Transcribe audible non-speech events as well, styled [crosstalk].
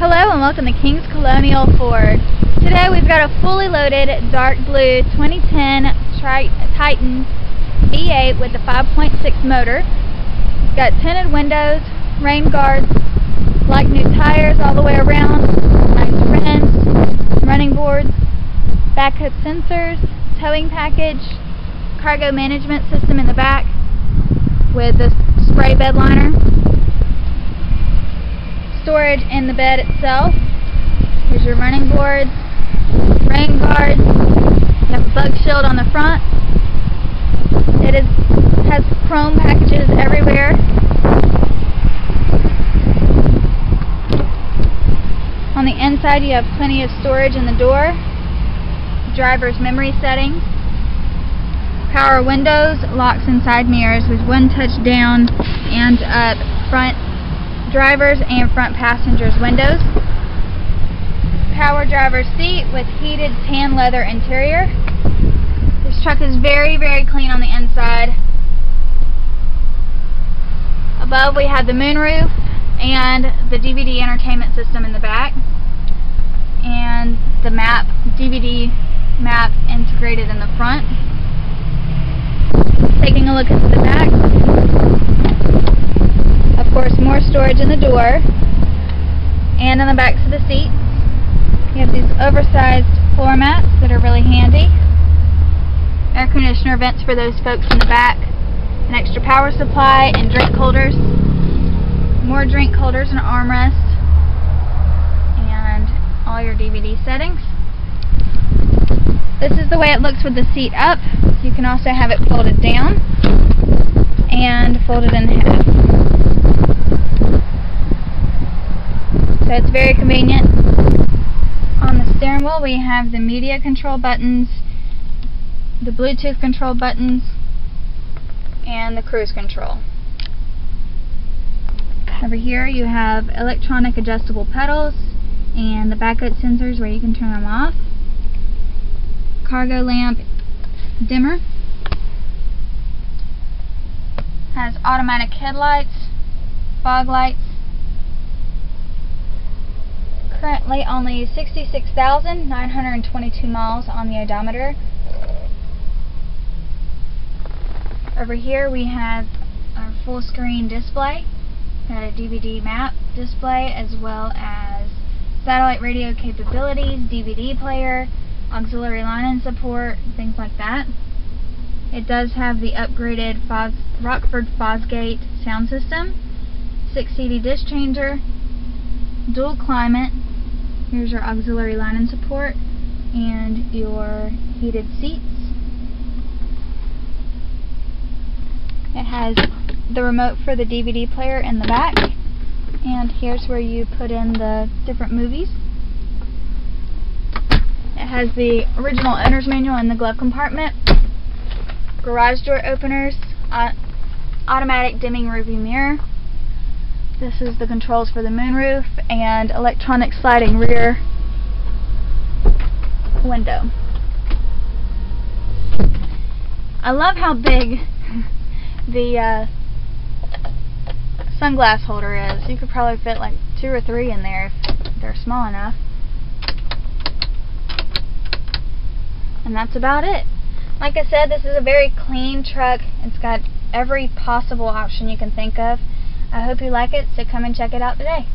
Hello and welcome to King's Colonial Ford. Today we've got a fully loaded dark blue 2010 Tri Titan V8 with a 5.6 motor. It's got tinted windows, rain guards, like new tires all the way around, nice rims, running boards, backup sensors, towing package, cargo management system in the back with the spray bed liner storage in the bed itself. Here's your running boards, rain guards, you have a bug shield on the front. It is has chrome packages everywhere. On the inside you have plenty of storage in the door. Driver's memory settings. Power windows, locks and side mirrors with one touch down and up front driver's and front passenger's windows. Power driver's seat with heated tan leather interior. This truck is very, very clean on the inside. Above we have the moonroof and the DVD entertainment system in the back. And the map, DVD map integrated in the front. Taking a look at the back more storage in the door and on the backs of the seats. You have these oversized floor mats that are really handy. Air conditioner vents for those folks in the back. An extra power supply and drink holders. More drink holders and armrest. And all your DVD settings. This is the way it looks with the seat up. You can also have it folded down and folded in half. So it's very convenient. On the steering wheel we have the media control buttons, the Bluetooth control buttons, and the cruise control. Over here you have electronic adjustable pedals and the backup sensors where you can turn them off. Cargo lamp dimmer. Has automatic headlights, fog lights, currently only 66,922 miles on the odometer. Over here we have our full screen display. Got a DVD map display as well as satellite radio capabilities, DVD player, auxiliary line-in support, things like that. It does have the upgraded Fos Rockford Fosgate sound system, 6 CD disc changer, dual climate, Here's your auxiliary line and support and your heated seats. It has the remote for the DVD player in the back and here's where you put in the different movies. It has the original owner's manual in the glove compartment, garage door openers, uh, automatic dimming rearview mirror, this is the controls for the moonroof and electronic sliding rear window. I love how big [laughs] the uh, sunglass holder is. You could probably fit like two or three in there if they're small enough. And that's about it. Like I said, this is a very clean truck. It's got every possible option you can think of. I hope you like it, so come and check it out today.